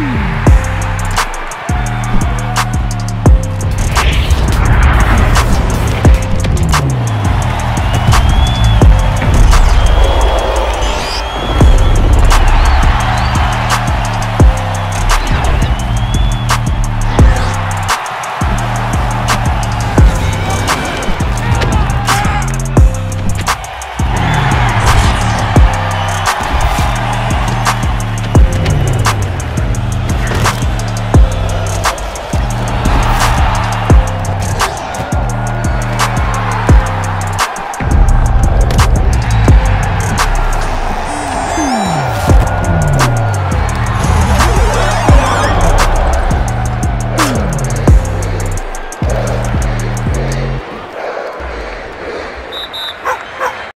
Bye.